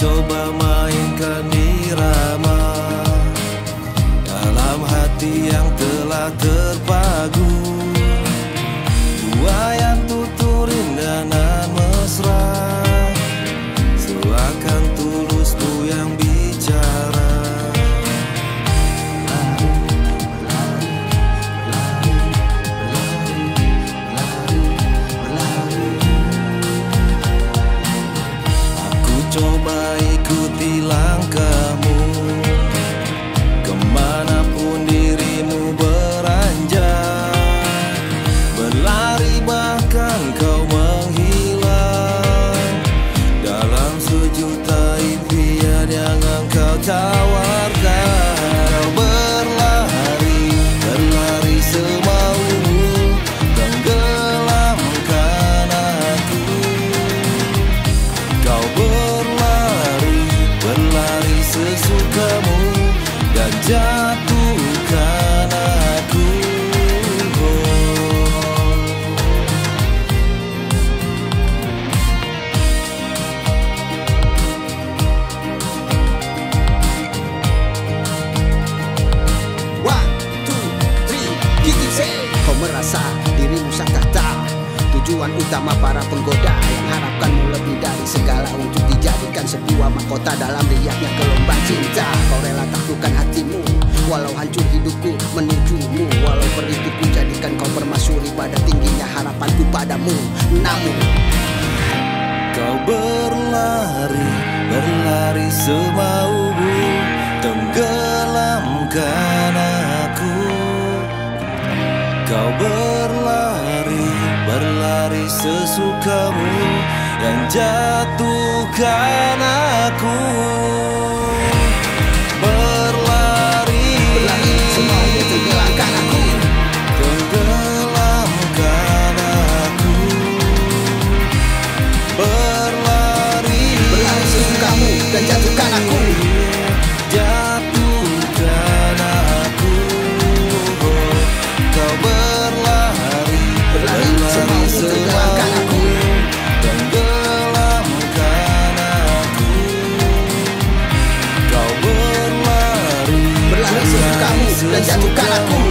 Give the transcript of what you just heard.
coba mais. sun Tujuan utama para penggoda. Yang harapkanmu lebih dari segala Untuk dijadikan sebuah mahkota Dalam riaknya gelombang cinta. Kau rela taklukkan hatimu Walau hancur hidupku menujumu. Walau beritu ku jadikan kau permasyuri Pada tingginya harapanku padamu. Namun Kau berlari, berlari semaumu Tenggelamkan aku. Kau berlari sesukamu Yang jatuhkan aku. Berlari, berlari tenggelamkan aku Tenggelamkan aku. Berlari Berlari sesukamu dan jatuhkan aku berlari Berlari